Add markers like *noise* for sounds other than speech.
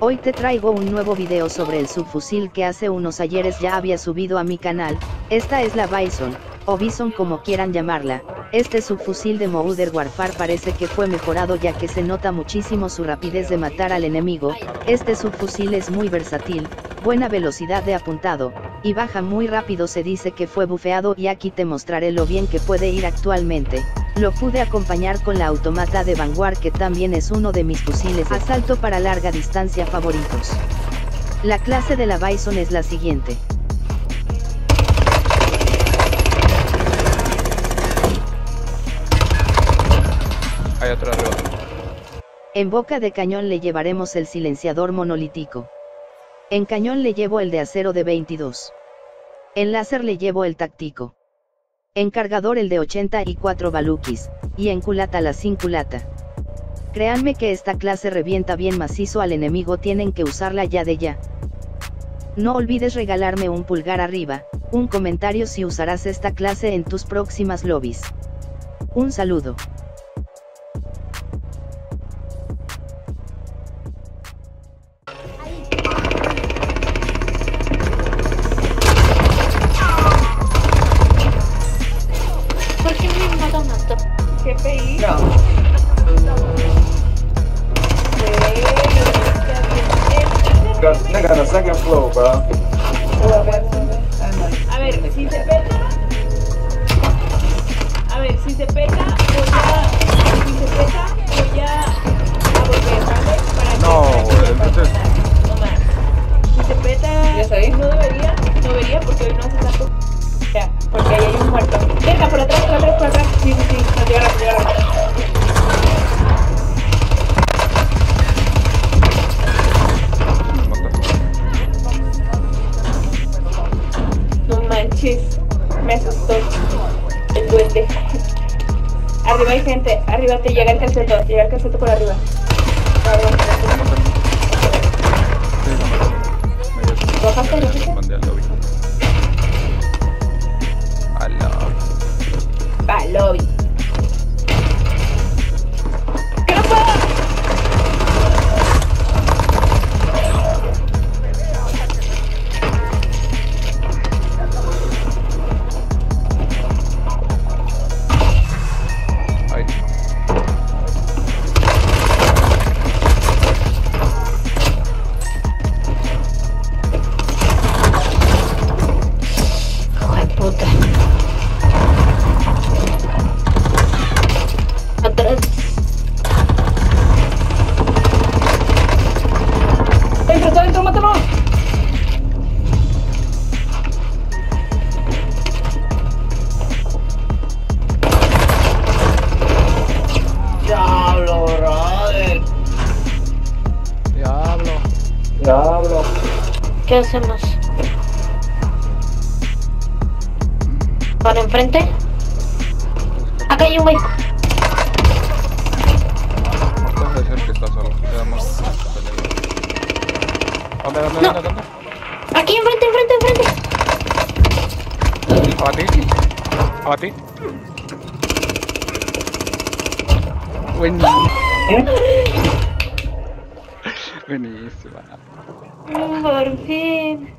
Hoy te traigo un nuevo video sobre el subfusil que hace unos ayeres ya había subido a mi canal, esta es la Bison, o Bison como quieran llamarla, este subfusil de Modern Warfare parece que fue mejorado ya que se nota muchísimo su rapidez de matar al enemigo, este subfusil es muy versátil, buena velocidad de apuntado, y baja muy rápido se dice que fue bufeado y aquí te mostraré lo bien que puede ir actualmente. Lo pude acompañar con la automata de Vanguard que también es uno de mis fusiles de asalto para larga distancia favoritos. La clase de la Bison es la siguiente. Hay otro. En boca de cañón le llevaremos el silenciador monolítico. En cañón le llevo el de acero de 22. En láser le llevo el táctico. En cargador el de 84 balukis, y en culata la sin culata. Créanme que esta clase revienta bien macizo al enemigo tienen que usarla ya de ya. No olvides regalarme un pulgar arriba, un comentario si usarás esta clase en tus próximas lobbies. Un saludo. Nigga on the second floor, bro. A ver, si se peta. A ver, si se peta, voy a. Si se peta, voy a. A volver, ¿vale? Para que. No, entonces-. No más. Si se peta. No debería, no debería porque hoy no hace tanto. Ya, porque ahí hay un muerto. Venga, por atrás, el duende. Arriba hay gente, arriba te llega el calceto, llega el calceto por arriba. ¿Bajaste, Diablo. ¿Qué hacemos? ¿Para enfrente? Acá hay un güey. No puedes decir que está solo. Quedamos. ¿Dónde, dónde, No. dónde, dónde? Aquí enfrente, enfrente, enfrente. Abati. Abati. Buenísima. *laughs* Buenísima. Bueníssima. Um Fim.